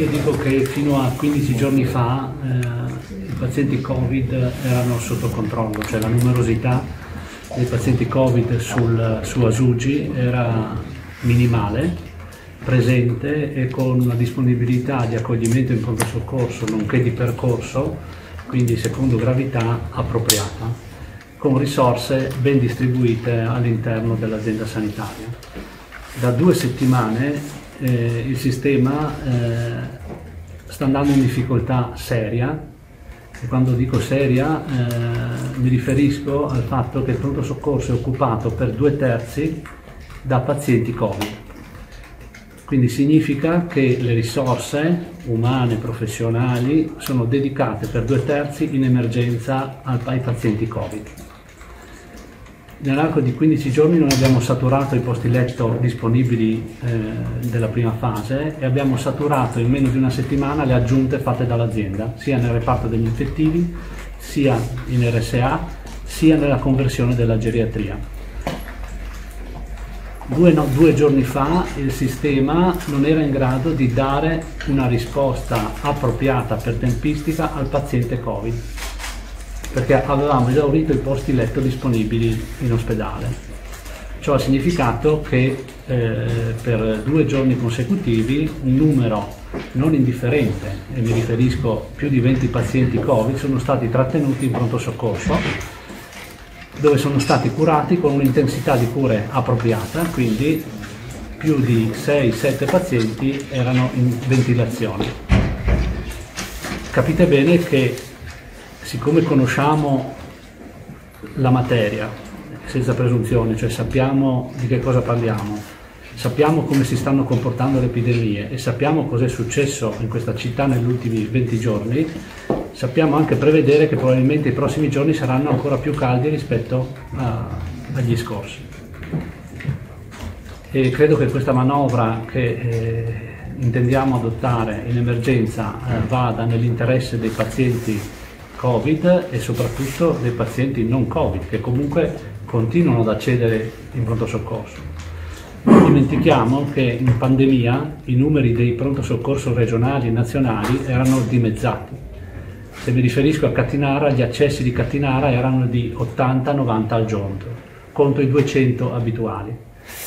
Io dico che fino a 15 giorni fa eh, i pazienti Covid erano sotto controllo, cioè la numerosità dei pazienti Covid sul, su Asugi era minimale, presente e con una disponibilità di accoglimento in pronto soccorso nonché di percorso, quindi secondo gravità appropriata, con risorse ben distribuite all'interno dell'azienda sanitaria. Da due settimane eh, il sistema eh, sta andando in difficoltà seria e quando dico seria eh, mi riferisco al fatto che il pronto soccorso è occupato per due terzi da pazienti Covid. Quindi significa che le risorse umane, professionali, sono dedicate per due terzi in emergenza ai pazienti Covid. Nell'arco di 15 giorni noi abbiamo saturato i posti letto disponibili eh, della prima fase e abbiamo saturato in meno di una settimana le aggiunte fatte dall'azienda, sia nel reparto degli infettivi, sia in RSA, sia nella conversione della geriatria. Due, no, due giorni fa il sistema non era in grado di dare una risposta appropriata per tempistica al paziente Covid perché avevamo esaurito i posti letto disponibili in ospedale. Ciò ha significato che eh, per due giorni consecutivi un numero non indifferente, e mi riferisco più di 20 pazienti Covid, sono stati trattenuti in pronto soccorso, dove sono stati curati con un'intensità di cure appropriata, quindi più di 6-7 pazienti erano in ventilazione. Capite bene che siccome conosciamo la materia senza presunzione, cioè sappiamo di che cosa parliamo, sappiamo come si stanno comportando le epidemie e sappiamo cosa è successo in questa città negli ultimi 20 giorni, sappiamo anche prevedere che probabilmente i prossimi giorni saranno ancora più caldi rispetto a, agli scorsi. E credo che questa manovra che eh, intendiamo adottare in emergenza eh, vada nell'interesse dei pazienti Covid e soprattutto dei pazienti non Covid che comunque continuano ad accedere in pronto soccorso. Non dimentichiamo che in pandemia i numeri dei pronto soccorso regionali e nazionali erano dimezzati. Se mi riferisco a Catinara, gli accessi di Catinara erano di 80-90 al giorno, contro i 200 abituali.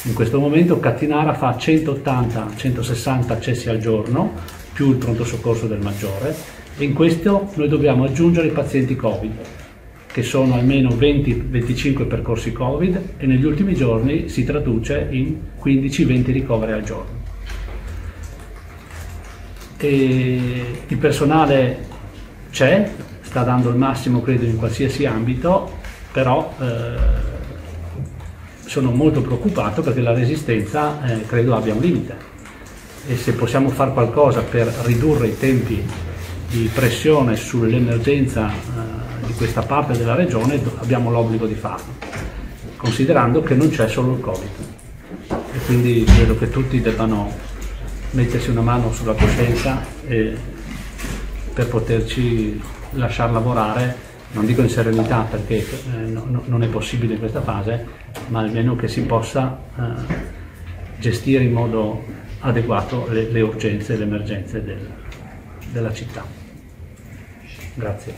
In questo momento Catinara fa 180-160 accessi al giorno, più il pronto soccorso del Maggiore, in questo noi dobbiamo aggiungere i pazienti Covid, che sono almeno 20-25 percorsi Covid e negli ultimi giorni si traduce in 15-20 ricoveri al giorno. E il personale c'è, sta dando il massimo credo in qualsiasi ambito, però eh, sono molto preoccupato perché la resistenza eh, credo abbia un limite e se possiamo fare qualcosa per ridurre i tempi di pressione sull'emergenza eh, di questa parte della regione abbiamo l'obbligo di farlo, considerando che non c'è solo il Covid. E quindi credo che tutti debbano mettersi una mano sulla coscienza per poterci lasciar lavorare, non dico in serenità perché eh, no, non è possibile in questa fase, ma almeno che si possa eh, gestire in modo adeguato le, le urgenze e le emergenze del, della città. Grazie.